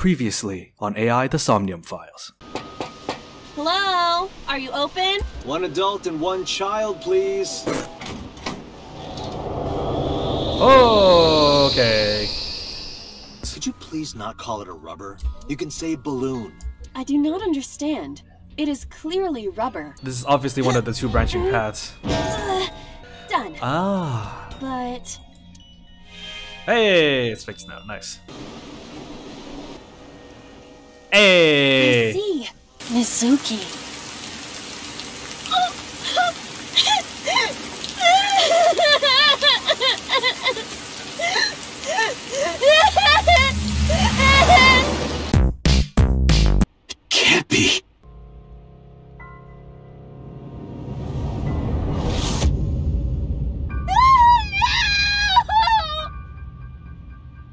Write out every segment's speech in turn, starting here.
Previously on AI The Somnium Files. Hello? Are you open? One adult and one child, please. Oh okay. Could you please not call it a rubber? You can say balloon. I do not understand. It is clearly rubber. This is obviously one of the two branching paths. Uh, done. Ah. But Hey, it's fixed now. Nice. Eh. I see. Mizuki. Can't be.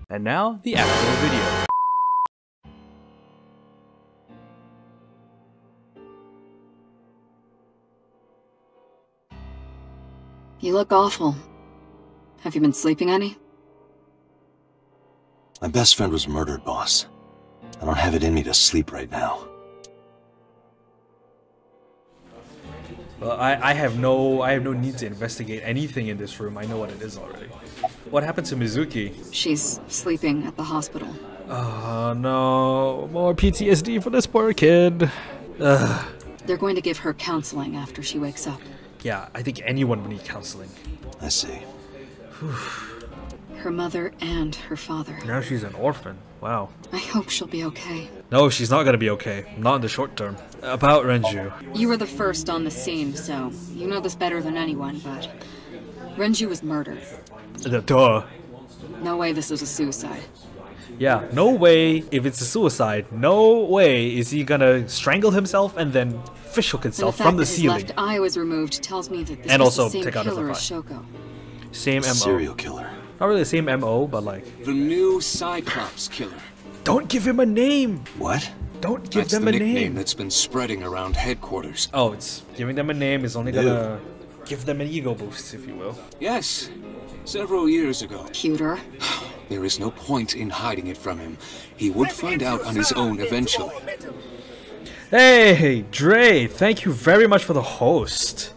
And now the actual video. You look awful. Have you been sleeping any? My best friend was murdered, boss. I don't have it in me to sleep right now. Well, I, I have no I have no need to investigate anything in this room. I know what it is already. What happened to Mizuki? She's sleeping at the hospital. Oh no, more PTSD for this poor kid. Ugh. They're going to give her counseling after she wakes up. Yeah, I think anyone would need counseling. I see. Her mother and her father. Now she's an orphan. Wow. I hope she'll be okay. No, she's not gonna be okay. Not in the short term. About Renju. You were the first on the scene, so you know this better than anyone, but Renju was murdered. The duh. No way this was a suicide. Yeah, no way, if it's a suicide, no way is he gonna strangle himself and then fishhook And the himself fact from the that his ceiling. left eye was removed tells me that this And also the same take out killer as. Shoko. Same MO. Serial killer. Not really the same MO, but like, The new Cyclops killer. don't give him a name! What? Don't give That's them the a nickname name! that's been spreading around headquarters. Oh, it's giving them a name is only gonna give them an ego boost, if you will. Yes, several years ago. Pewter. There is no point in hiding it from him. He would find out on his own eventually. Hey, Dre, thank you very much for the host.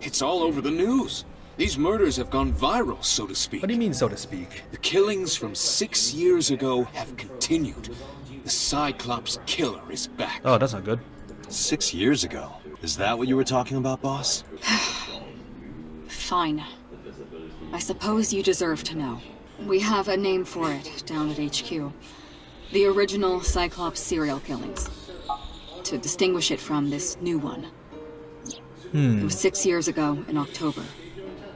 It's all over the news. These murders have gone viral, so to speak. What do you mean, so to speak? The killings from six years ago have continued. The Cyclops killer is back. Oh, that's not good. Six years ago. Is that what you were talking about, boss? Fine. I suppose you deserve to know. We have a name for it down at HQ. The original Cyclops serial killings. To distinguish it from this new one. Hmm. It was six years ago in October.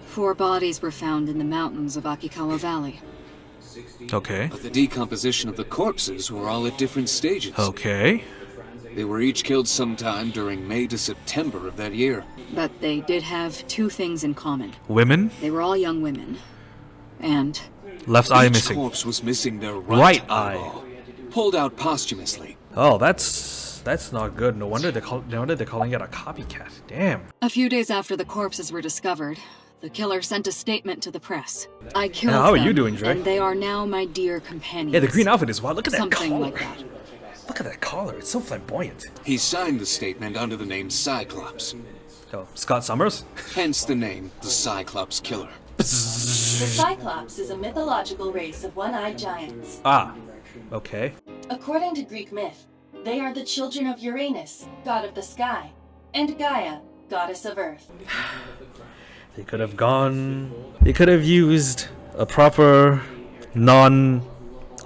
Four bodies were found in the mountains of Akikawa Valley. Okay. But the decomposition of the corpses were all at different stages. Okay. They were each killed sometime during May to September of that year. But they did have two things in common. Women, They were all young women. And left eye missing. corpse was missing their right, Right eye. pulled out posthumously. Oh, that's that's not good. No wonder they call no wonder they're calling it a copycat. Damn. a few days after the corpses were discovered, the killer sent a statement to the press. I killed how are you them, doing, Dre? And they are now my dear companions. Yeah, the green outfit is wild. Look at that Something collar. like that. Look at that collar. It's so flamboyant. He signed the statement under the name Cyclops, Oh, Scott Summers. hence the name the Cyclops Killer. The Cyclops is a mythological race of one-eyed giants. Ah. Okay. According to Greek myth, they are the children of Uranus, god of the sky, and Gaia, goddess of earth. They could have gone. They could have used a proper, non,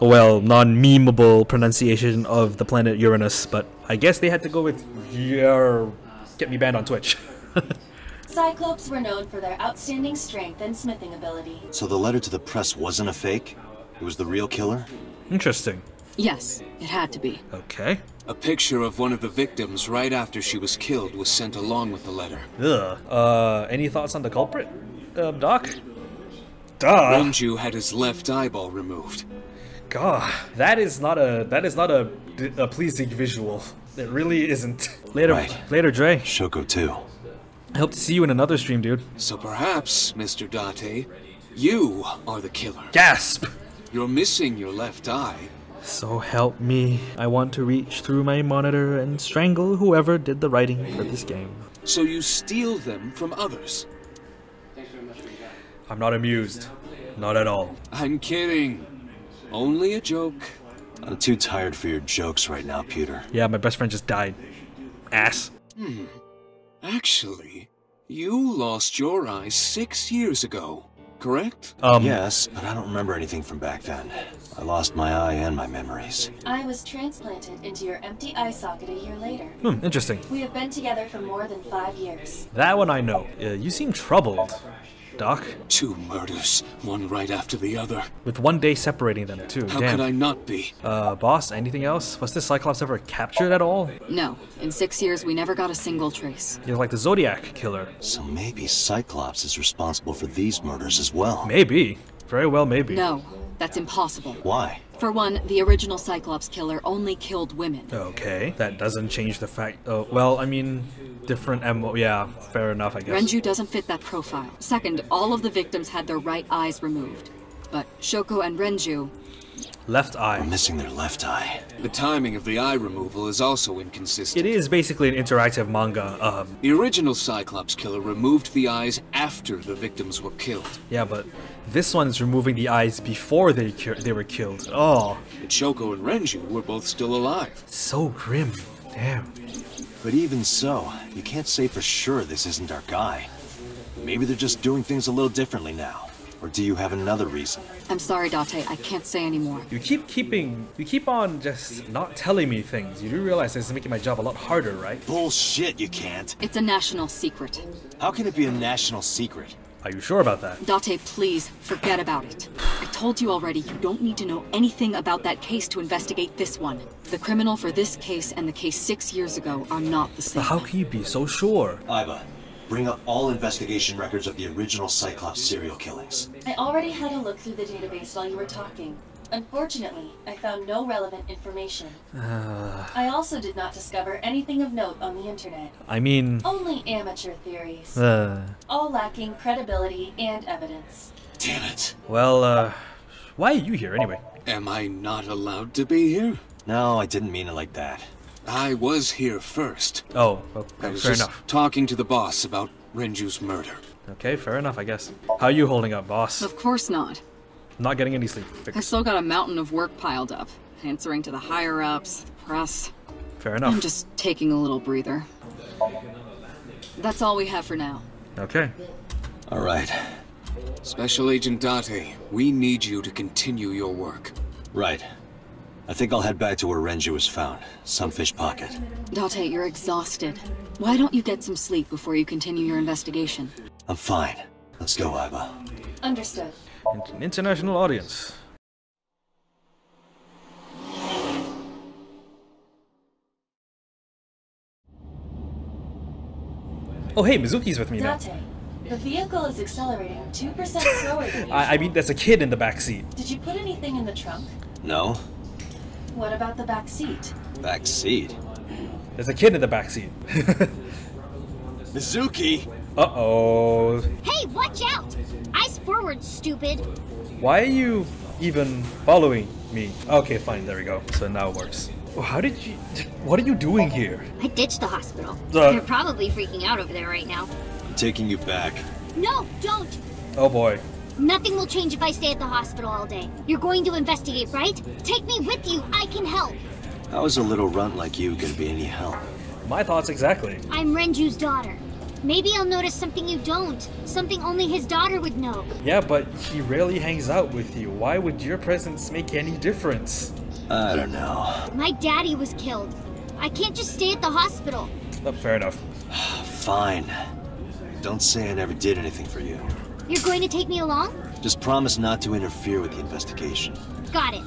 well, non-memeable pronunciation of the planet Uranus, but I guess they had to go with your. Get me banned on Twitch. Cyclops were known for their outstanding strength and smithing ability. So the letter to the press wasn't a fake? It was the real killer? Interesting. Yes, it had to be. Okay. A picture of one of the victims right after she was killed was sent along with the letter. Ugh. Uh, any thoughts on the culprit, uh, Doc? Duh. Renju had his left eyeball removed. God, that is not a that is not a, a pleasing visual. It really isn't. Later, Right. later, Dre. Shoko too. I hope to see you in another stream, dude. So perhaps, Mr. Date, You are the killer. Gasp! You're missing your left eye. So help me. I want to reach through my monitor and strangle whoever did the writing for this game. So you steal them from others. I'm not amused. Not at all. I'm kidding. Only a joke. I'm too tired for your jokes right now, Pewter. Yeah, my best friend just died. Ass. Hmm. Actually, you lost your eye six years ago, correct? Um, Yes, but I don't remember anything from back then. I lost my eye and my memories. I was transplanted into your empty eye socket a year later. Hmm, interesting. We have been together for more than five years. That one I know. Uh, you seem troubled, Doc. Two murders, one right after the other. With one day separating them, too. How Damn. could I not be? Uh, boss, anything else? Was this Cyclops ever captured at all? No, in six years we never got a single trace. You're like the Zodiac killer. So maybe Cyclops is responsible for these murders as well. Maybe. Very well, maybe. No, that's impossible. Why? For one, the original Cyclops killer only killed women. Okay, that doesn't change the fact. Oh, well, I mean, different MO. Yeah, fair enough, I guess. Renju doesn't fit that profile. Second, all of the victims had their right eyes removed. But Shoko and Renju, Left We're eye. missing their left eye. The timing of the eye removal is also inconsistent. It is basically an interactive manga. Um, The original Cyclops killer removed the eyes after the victims were killed. yeah, but this one's removing the eyes before they they were killed. Oh, But Shoko and Renju were both still alive. so grim. Damn. But even so, you can't say for sure this isn't our guy. Maybe they're just doing things a little differently now. Or do you have another reason? I'm sorry, Date, I can't say anymore. You keep keeping. You keep on just not telling me things. You do realize this is making my job a lot harder, right? Bullshit, you can't. It's a national secret. How can it be a national secret? Are you sure about that? Date, please, forget about it. I told you already, you don't need to know anything about that case to investigate this one. The criminal for this case and the case six years ago are not the same. But how can you be so sure? Aiba, bring up all investigation records of the original Cyclops serial killings. I already had a look through the database while you were talking. Unfortunately, I found no relevant information. I also did not discover anything of note on the internet. I mean, Only amateur theories, uh, all lacking credibility and evidence. Damn it. well, uh, why are you here anyway? Am I not allowed to be here? No, I didn't mean it like that. I was here first. Oh, well, I was fair just enough. talking to the boss about Renju's murder. Okay, fair enough, I guess. How are you holding up, boss? Of course not. Not getting any sleep. I still got a mountain of work piled up, answering to the higher ups, the press. Fair enough. I'm just taking a little breather. That's all we have for now. Okay. All right. Special Agent Date, we need you to continue your work. Right. I think I'll head back to where Renju was found. Sunfish Pocket. Date, you're exhausted. Why don't you get some sleep before you continue your investigation? I'm fine. Let's go, Aiba. Understood. An international audience. Oh, hey, Mizuki's with me now. Date, the vehicle is accelerating 2% slower than I, I mean, there's a kid in the back seat. Did you put anything in the trunk? No? What about the back seat? Back seat. There's a kid in the back seat. Mizuki! Uh oh. Hey, watch out! Eyes forward, stupid. Why are you even following me? Okay, fine. There we go. So now it works. Oh, How did you? What are you doing here? I ditched the hospital. Uh. They're probably freaking out over there right now. I'm taking you back. No, don't! Oh boy. Nothing will change if I stay at the hospital all day. You're going to investigate, right? Take me with you. I can help. How is a little runt like you gonna be any help? My thoughts exactly. I'm Renju's daughter. Maybe I'll notice something you don't. Something only his daughter would know. Yeah, but he rarely hangs out with you. Why would your presence make any difference? I don't know. My daddy was killed. I can't just stay at the hospital. Oh, fair enough. Fine. Don't say I never did anything for you. You're going to take me along? Just promise not to interfere with the investigation. Got it.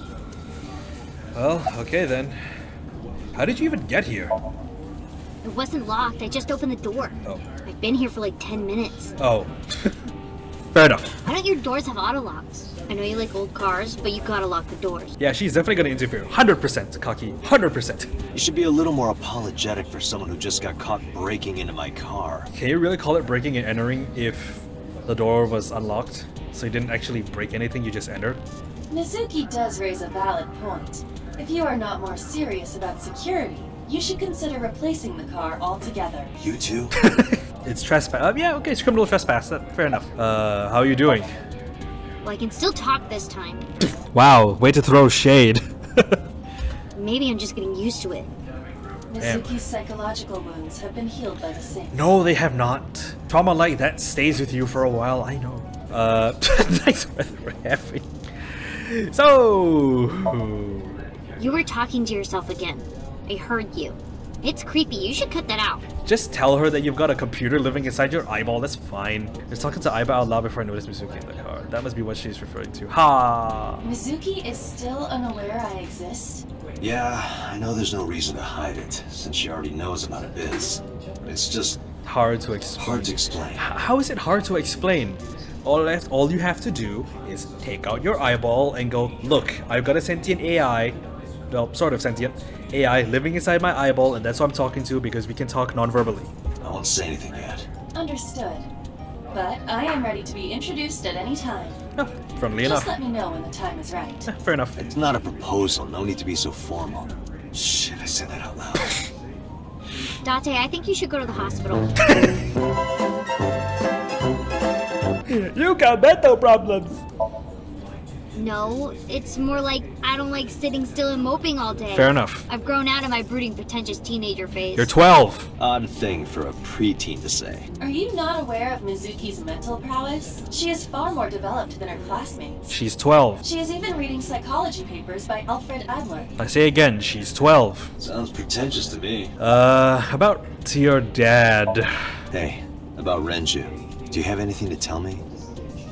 Well, okay then. How did you even get here? It wasn't locked. I just opened the door. Oh. I've been here for like 10 minutes. Oh. fair enough. Why don't your doors have auto locks? I know you like old cars, but you gotta lock the doors. Yeah, she's definitely gonna interfere. 100% cocky. 100%. You should be a little more apologetic for someone who just got caught breaking into my car. Can you really call it breaking and entering if the door was unlocked? So you didn't actually break anything, you just entered? Mizuki does raise a valid point. If you are not more serious about security, you should consider replacing the car altogether. You too? It's trespass. Uh, yeah, okay, it's criminal trespass. That, fair enough. Uh, how are you doing? Well, I can still talk this time. Wow, way to throw shade. Maybe I'm just getting used to it. Mizuki's psychological wounds have been healed by the sink. no, they have not. Trauma like that stays with you for a while, I know. Uh, nice weather we're having. So, You were talking to yourself again. I heard you. It's creepy. You should cut that out. just tell her that you've got a computer living inside your eyeball. That's fine. I was talking to Aiba out loud before I noticed Mizuki in the car. That must be what she's referring to. Ha! Mizuki is still unaware I exist? yeah, I know there's no reason to hide it, since she already knows about it is. But it's just Hard to explain. hard to explain. H- How is it hard to explain? All left, all you have to do is take out your eyeball and go, look, I've got a sentient AI, well, sort of sentient AI living inside my eyeball, and that's what I'm talking to because we can talk non-verbally. I won't say anything yet. Understood. But I am ready to be introduced at any time. Oh, friendly Just enough. let me know when the time is right. Eh, Fair enough. It's not a proposal, no need to be so formal. Shit, I said that out loud. Date, I think you should go to the hospital. You got mental problems. No, it's more like I don't like sitting still and moping all day. Fair enough. I've grown out of my brooding, pretentious teenager phase. You're 12. Odd thing for a preteen to say. Are you not aware of Mizuki's mental prowess? She is far more developed than her classmates. She's 12. She is even reading psychology papers by Alfred Adler. I say again, she's 12. Sounds pretentious to me. Uh, about to your dad. Hey, about Renju. Do you have anything to tell me?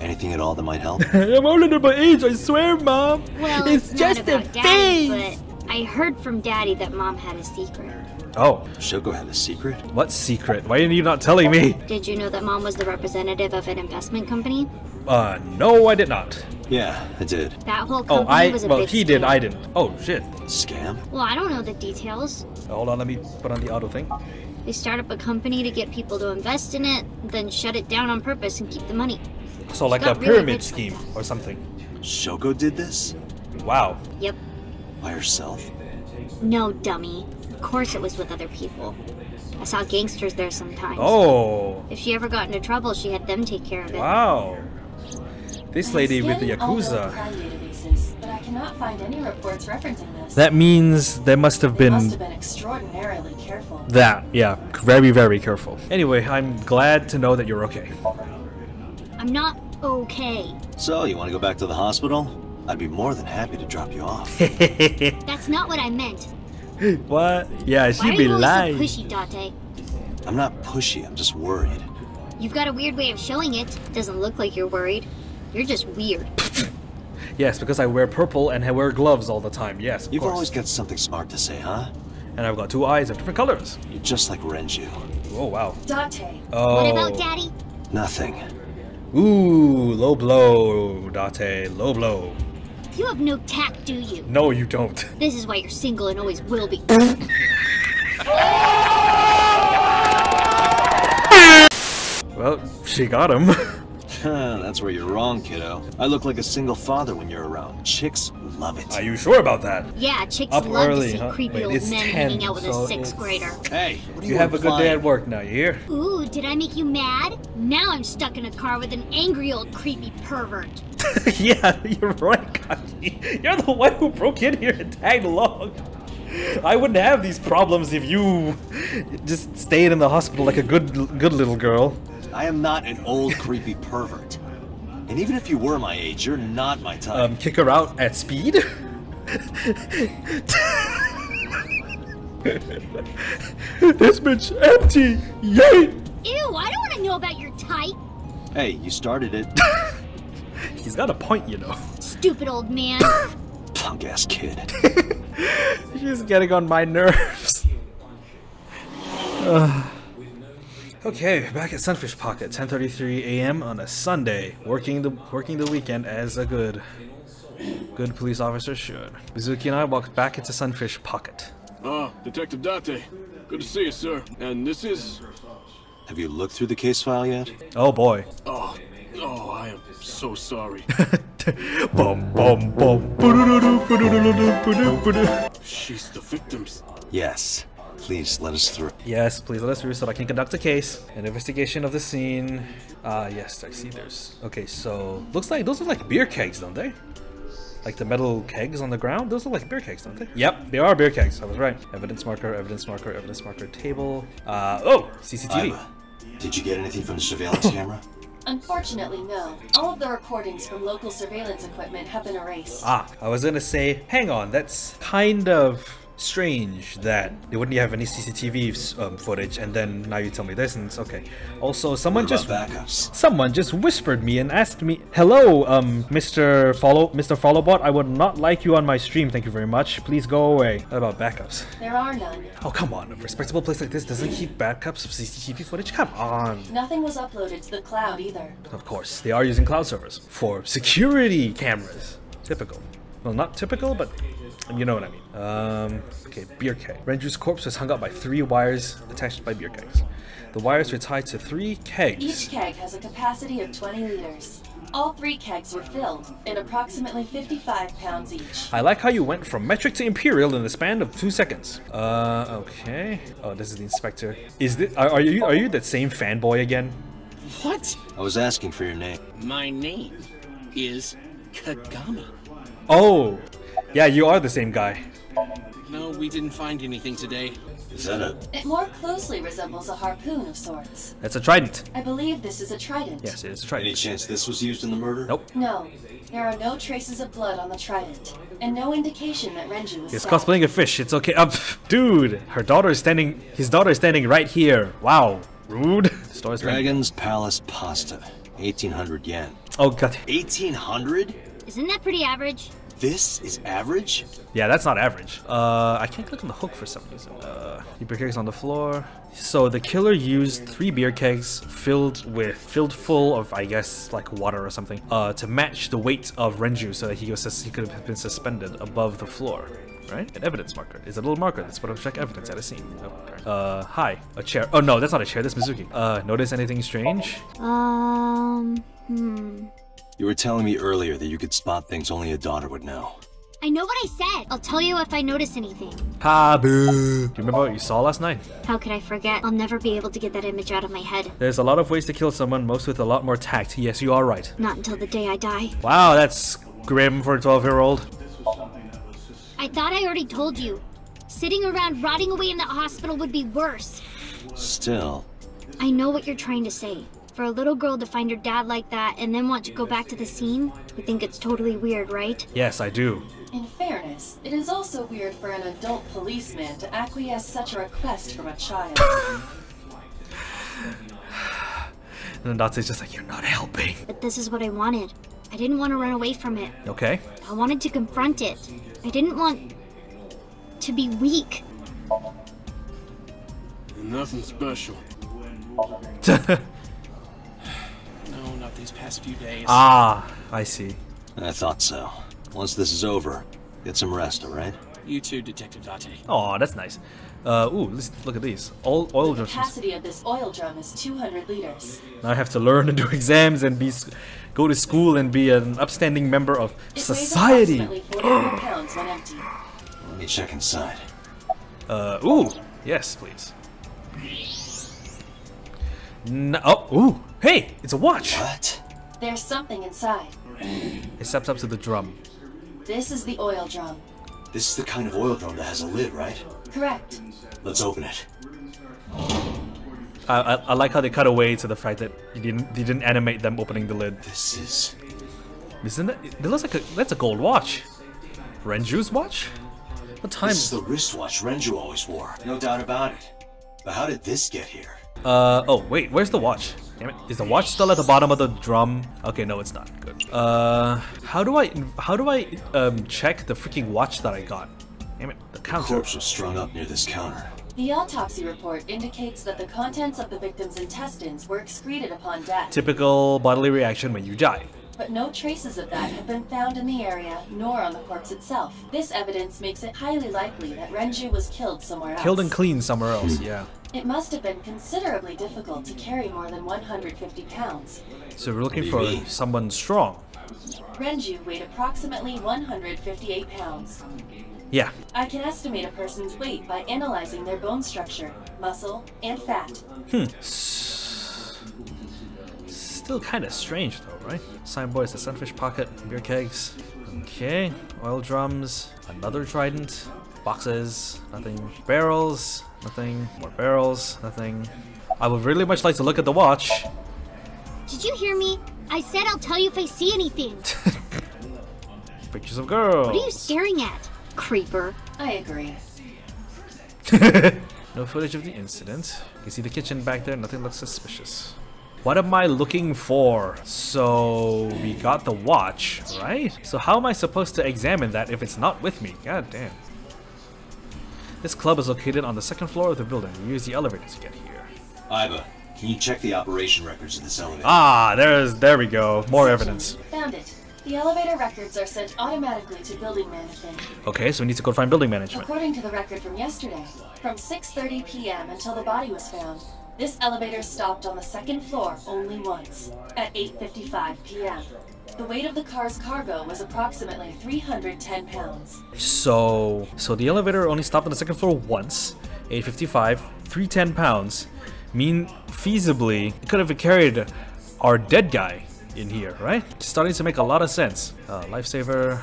Anything at all that might help? I'm older than my age, I swear, Mom. well, it's, not about Daddy, but I heard from Daddy that Mom had a secret. Oh, Shoko had a secret? what secret? Why are you not telling me? Did you know that Mom was the representative of an investment company? Uh, no, I did not. Yeah, I did. That whole Oh, company I. was a Well, big he did. I didn't. Oh, shit. Scam? Well, I don't know the details. Hold on, let me put on the auto thing. They start up a company to get people to invest in it, then shut it down on purpose and keep the money. So, like a got really pyramid scheme or something. Shoko did this? Wow. Yep. By herself? No, dummy. Of course it was with other people. I saw gangsters there sometimes. Oh, If she ever got into trouble, she had them take care of it. wow. This lady with the Scanning Yakuza. crime databases, but I cannot find any reports referencing this. That means there must have They must have been extraordinarily careful. that. Yeah, very, very careful. Anyway, I'm glad to know that you're okay. I'm not okay. So, you want to go back to the hospital? I'd be more than happy to drop you off. That's not what I meant. what? Yeah, Why she'd are be you always lying. so pushy, Date? I'm not pushy, I'm just worried. You've got a weird way of showing it. Doesn't look like you're worried. You're just weird. Yes, because I wear purple and I wear gloves all the time. Yes, of You've course. always got something smart to say, huh? And I've got two eyes of different colors. You're just like Renju. Oh wow. Date, Oh. What about Daddy? Nothing. Ooh, low blow, Date, low blow. You have no tact, do you? No, you don't. This is why you're single and always will be. Well, she got him. That's where you're wrong, kiddo. I look like a single father when you're around. Chicks love it. Are you sure about that? Yeah, chicks Up love early, to see huh? creepy Wait, old it's men 10, hanging out with so a sixth it's- grader. Hey, what are You you have a good day at work now, you hear? Ooh, did I make you mad? Now I'm stuck in a car with an angry old creepy pervert. yeah, you're right, Kashi. You're the one who broke in here and tagged along. I wouldn't have these problems if you just stayed in the hospital like a good good little girl. I am not an old creepy pervert. And even if you were my age, you're not my type. Um, kick her out at speed? this bitch empty! Yay! Ew, I don't want to know about your type. hey, you started it. He's got a point, you know. Stupid old man. Punk ass kid. She's getting on my nerves. Ugh. Okay, back at Sunfish Pocket, 10:33 a.m. on a Sunday, working the working the weekend as a good good police officer should. Mizuki and I walked back into Sunfish Pocket. Ah, Detective Date. Good to see you, sir. And this is... Have you looked through the case file yet? Oh boy. Oh, oh, I am so sorry. bum bum bum. She's the victims. Yes. Please let us through. Yes, please let us through so I can conduct a case. An investigation of the scene. Ah, uh, yes, I see there's... Okay, so... Looks like... Those look like beer kegs, don't they? Like the metal kegs on the ground? Those look like beer kegs, don't they? Yep, they are beer kegs. I was right. Evidence marker, evidence marker, evidence marker, table. Uh, oh! CCTV. Aiba, did you get anything from the surveillance camera? Unfortunately, no. All of the recordings from local surveillance equipment have been erased. Ah, I was gonna say, hang on, that's kind of strange that they wouldn't have any CCTV um, footage, and then now you tell me this, and it's okay. Also, someone just backups? someone just whispered me and asked me, "Hello, um, Mr. Follow, Mr. Followbot. I would not like you on my stream. Thank you very much. Please go away." What about backups? There are none. Oh come on, a respectable place like this doesn't keep backups of CCTV footage. Come on. Nothing was uploaded to the cloud either. Of course, they are using cloud servers for security cameras. Typical. Well, not typical, but you know what I mean. Um, okay, beer keg. Renju's corpse was hung up by three wires attached by beer kegs. The wires were tied to three kegs. Each keg has a capacity of 20 liters. All three kegs were filled, in approximately 55 pounds each. I like how you went from metric to imperial in the span of two seconds. Uh, okay. Oh, this is the inspector. Is this, are, are you are you that same fanboy again? What? I was asking for your name. My name is Kagami. Oh, yeah, you are the same guy. No, we didn't find anything today. Is that a... It more closely resembles a harpoon of sorts. That's a trident. I believe this is a trident. Yes, it is a trident. Any trident. chance this was used in the murder? Nope. No, there are no traces of blood on the trident, and no indication that Renju was He's stabbed. cosplaying a fish. It's okay. Up, dude. Her daughter is standing. His daughter is standing right here. Wow. Rude. Store's Dragon's Palace Pasta. 1800 yen. Oh god. 1800? Isn't that pretty average? This is average? Yeah, that's not average. Uh, I can't click on the hook for some reason. Uh, beer kegs on the floor. So the killer used three beer kegs filled with filled full of I guess like water or something. Uh, to match the weight of Renju so that he was he could have been suspended above the floor. Right? An evidence marker. It's a little marker that's what I check evidence at a scene. Okay. Uh, hi. A chair. Oh no, that's not a chair. That's Mizuki. Uh, notice anything strange? Um, hmm. You were telling me earlier that you could spot things only a daughter would know. I know what I said. I'll tell you if I notice anything. Ha boo. Do you remember what you saw last night? How could I forget? I'll never be able to get that image out of my head. There's a lot of ways to kill someone, most with a lot more tact. Yes, you are right. Not until the day I die. Wow, that's grim for a 12 year old. I thought I already told you. Sitting around rotting away in that hospital would be worse. Still, I know what you're trying to say. For a little girl to find her dad like that and then want to go back to the scene, you think it's totally weird, right? Yes, I do. In fairness, it is also weird for an adult policeman to acquiesce such a request from a child. And Natsu's just like, you're not helping. But this is what I wanted. I didn't want to run away from it. Okay. I wanted to confront it. I didn't want to be weak. Nothing special. No, not these past few days. ah, I see. I thought so. Once this is over, get some rest, alright? You too, Detective Date. Oh, that's nice. Uh, ooh, let's look at these. All oil The drums. capacity of this oil drum is 200 liters. Now I have to learn and do exams and be, go to school and be an upstanding member of It society. pounds when empty. Let me check inside. Uh, ooh, yes, please. No, oh, ooh, hey, it's a watch. What? There's something inside. It steps up to the drum. This is the oil drum. This is the kind of oil drum that has a lid, right? Correct. Let's open it. I, I, I like how they cut away to the fact that you didn't they didn't animate them opening the lid. This is... Isn't that? That looks like a that's a gold watch. Renju's watch? What time? This is the wristwatch Renju always wore. No doubt about it. But how did this get here? Uh oh wait, where's the watch? Damn it, is the watch still at the bottom of the drum? Okay, no, it's not. Good. Uh, how do I how do I um check the freaking watch that I got? Damn it, the counter. Corpse was strung up near this counter. The autopsy report indicates that the contents of the victim's intestines were excreted upon death. Typical bodily reaction when you die. But no traces of that have been found in the area, nor on the corpse itself. This evidence makes it highly likely that Renju was killed somewhere else. Killed and cleaned somewhere else, yeah. It must have been considerably difficult to carry more than 150 pounds. So we're looking for someone strong. Renju weighed approximately 158 pounds. Yeah. I can estimate a person's weight by analyzing their bone structure, muscle, and fat. Hmm. Still kind of strange though, right? Signboards, the sunfish pocket, beer kegs. Okay, oil drums, another trident, boxes, nothing. Barrels, nothing. More barrels, nothing. I would really much like to look at the watch. Did you hear me? I said I'll tell you if I see anything. Pictures of girls. What are you staring at? Creeper. I agree. No footage of the incident. You can see the kitchen back there, nothing looks suspicious. What am I looking for? So, we got the watch, right? So how am I supposed to examine that if it's not with me? God damn. This club is located on the second floor of the building. We use the elevator to get here. Aiba, can you check the operation records of this elevator? Ah, there's, there we go. More evidence. Found it. The elevator records are sent automatically to building management. Okay, so we need to go find building management. According to the record from yesterday, from 6.30 p.m. until the body was found, this elevator stopped on the second floor only once, at 8.55 p.m. The weight of the car's cargo was approximately 310 pounds. So, so the elevator only stopped on the second floor once, 855, 310 pounds. Mean feasibly, it could have carried our dead guy in here, right? Starting to make a lot of sense. Uh, lifesaver,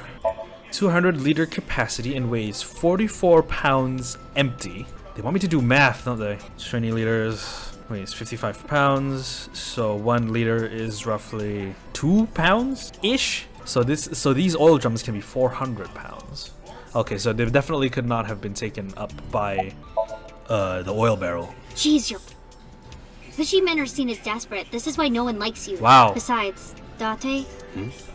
200 liter capacity and weighs 44 pounds empty. They want me to do math, don't they? 20 liters Wait, it's 55 pounds, so one liter is roughly two pounds ish. So this, so these oil drums can be 400 pounds. Okay, so they definitely could not have been taken up by uh, the oil barrel. Jeez, you're. Fishy men are seen as desperate. This is why no one likes you. Wow. Besides, Date?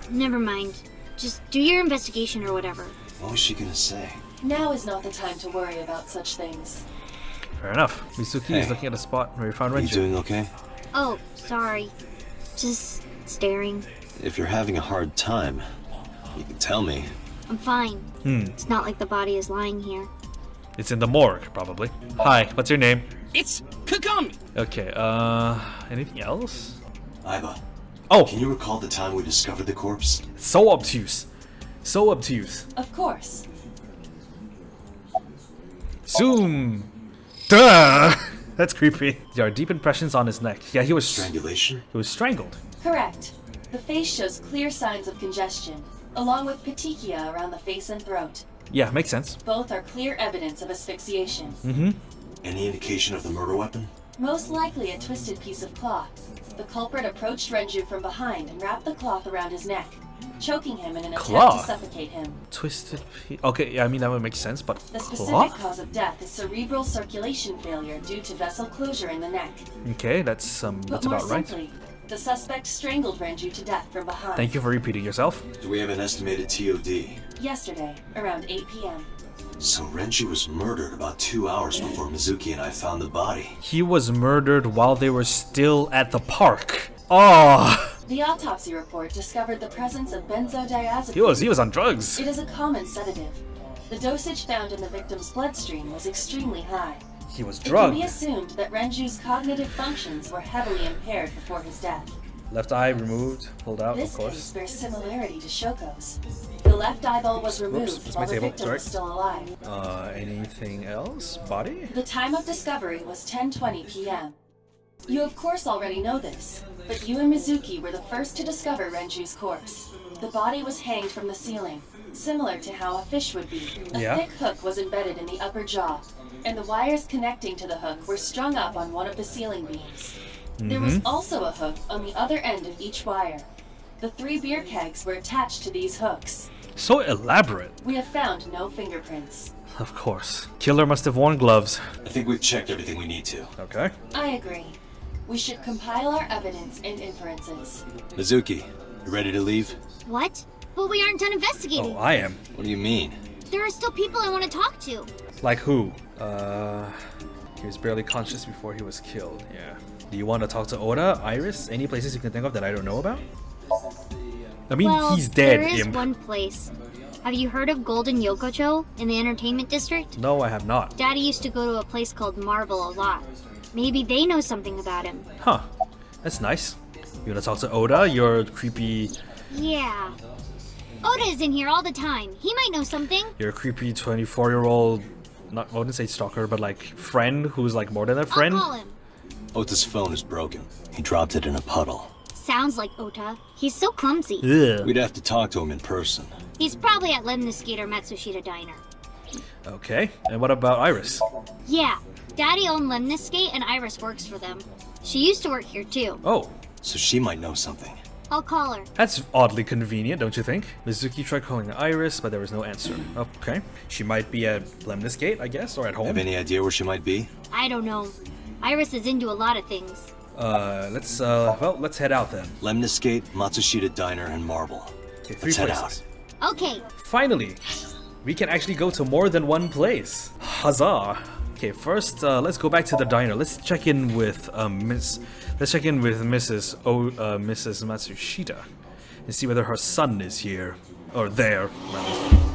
Never mind. Just do your investigation or whatever. What was she gonna say? Now is not the time to worry about such things. Fair enough. Mizuki is looking at a spot where we found Are you Renju. doing okay? Oh, sorry. Just staring. If you're having a hard time, you can tell me. I'm fine. Hmm. It's not like the body is lying here. It's in the morgue, probably. Hi, what's your name? It's Kagami! Okay, uh, anything else? Aiba, Oh, can you recall the time we discovered the corpse? so obtuse. So obtuse. Of course. Zoom! Duh! That's creepy. There are deep impressions on his neck. Yeah, he was Strangulation? he was strangled. Correct. The face shows clear signs of congestion, along with petechia around the face and throat. Yeah, makes sense. Both are clear evidence of asphyxiation. Mm-hmm. Any indication of the murder weapon? Most likely a twisted piece of cloth. The culprit approached Renju from behind and wrapped the cloth around his neck, choking him in an attempt to suffocate him. Twisted. Okay, yeah, I mean that would make sense, but The specific cloth? cause of death is cerebral circulation failure due to vessel closure in the neck. Okay, that's um, But that's more about right. simply, the suspect strangled Renju to death from behind. Thank you for repeating yourself. Do we have an estimated TOD? Yesterday, around 8 p.m. So Renju was murdered about two hours before Mizuki and I found the body. He was murdered while they were still at the park. Oh, The autopsy report discovered the presence of benzodiazepine. he was he was on drugs. It is a common sedative. The dosage found in the victim's bloodstream was extremely high. He was drugged. It can be assumed that Renju's cognitive functions were heavily impaired before his death. Left eye removed, pulled out, This of course. bears similarity to Shoko's. The left eyeball was removed it's while my the table, victim sorry. was still alive. Uh, anything else? Body? The time of discovery was 10:20 p.m. You of course already know this, but you and Mizuki were the first to discover Renju's corpse. The body was hanged from the ceiling, similar to how a fish would be. A Yeah. thick hook was embedded in the upper jaw, and the wires connecting to the hook were strung up on one of the ceiling beams. There was mm-hmm. also a hook on the other end of each wire. The three beer kegs were attached to these hooks. So elaborate. We have found no fingerprints. Of course. Killer must have worn gloves. I think we've checked everything we need to. Okay. I agree. We should compile our evidence and inferences. Mizuki, you ready to leave? What? But we aren't done investigating. Oh, I am. What do you mean? There are still people I want to talk to. Like who? Uh, he was barely conscious before he was killed. Yeah. Do you want to talk to Ota, Iris, any places you can think of that I don't know about? I mean, well, he's dead, there is Imp. one place. Have you heard of Golden Yokocho in the entertainment district? No, I have not. Daddy used to go to a place called Marble a lot. Maybe they know something about him. Huh. That's nice. You wanna talk to Ota, your creepy, Yeah. Ota is in here all the time. He might know something. your creepy 24 year old, not, I wouldn't say stalker, but like friend who's like more than a I'll friend? call him. Ota's phone is broken. He dropped it in a puddle. Sounds like Ota. He's so clumsy. Ugh. We'd have to talk to him in person. He's probably at Lemniscate or Matsushita Diner. Okay, and what about Iris? Yeah, Daddy owned Lemniscate and Iris works for them. She used to work here too. Oh, So she might know something. I'll call her. that's oddly convenient, don't you think? Mizuki tried calling Iris, but there was no answer. Okay, she might be at Lemniscate, I guess, or at home. Have any idea where she might be? I don't know. Iris is into a lot of things. Uh, let's, uh, well, let's head out then. Lemniscate, Matsushita Diner, and Marble. Okay, three Let's head places. out. Okay, Finally, we can actually go to more than one place. Huzzah! Okay, first, uh, let's go back to the diner. Let's check in with um, Miss. Let's check in with Mrs. O, uh, Mrs. Matsushita, and see whether her son is here or there. rather.